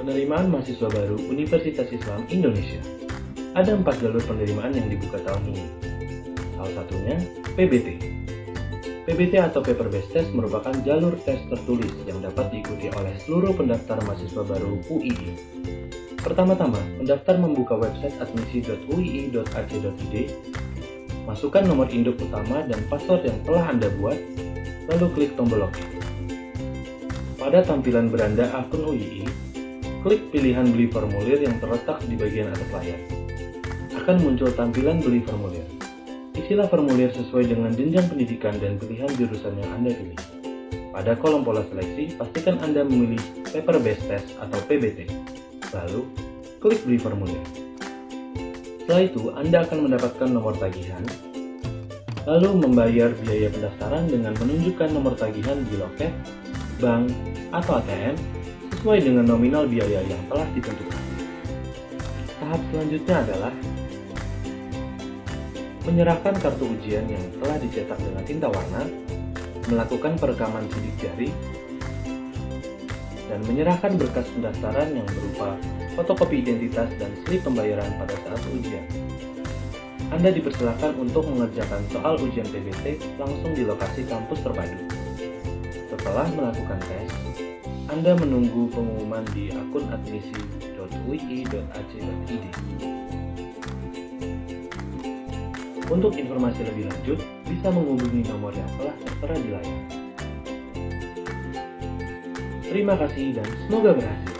Penerimaan mahasiswa baru Universitas Islam Indonesia. Ada empat jalur penerimaan yang dibuka tahun ini. Salah satunya PBT. PBT atau Paper Based Test merupakan jalur tes tertulis yang dapat diikuti oleh seluruh pendaftar mahasiswa baru UII. Pertama-tama, pendaftar membuka website admisi.uii.ac.id, masukkan nomor induk utama dan password yang telah Anda buat, lalu klik tombol login. Pada tampilan beranda akun UII, klik pilihan beli formulir yang terletak di bagian atas layar. Akan muncul tampilan beli formulir. Isilah formulir sesuai dengan jenjang pendidikan dan pilihan jurusan yang Anda pilih. Pada kolom pola seleksi, pastikan Anda memilih Paper Based Test atau PBT. Lalu, klik beli formulir. Setelah itu, Anda akan mendapatkan nomor tagihan, lalu membayar biaya pendaftaran dengan menunjukkan nomor tagihan di loket, bank, atau ATM sesuai dengan nominal biaya yang telah ditentukan. Tahap selanjutnya adalah menyerahkan kartu ujian yang telah dicetak dengan tinta warna, melakukan perekaman sidik jari, dan menyerahkan berkas pendaftaran yang berupa fotokopi identitas dan slip pembayaran pada saat ujian. Anda dipersilakan untuk mengerjakan soal ujian PBT langsung di lokasi kampus terpadu. Setelah melakukan tes, Anda menunggu pengumuman di akun admisi.ui.ac.id. Untuk informasi lebih lanjut, bisa menghubungi nomor yang telah tertera di layar. Terima kasih dan semoga berhasil.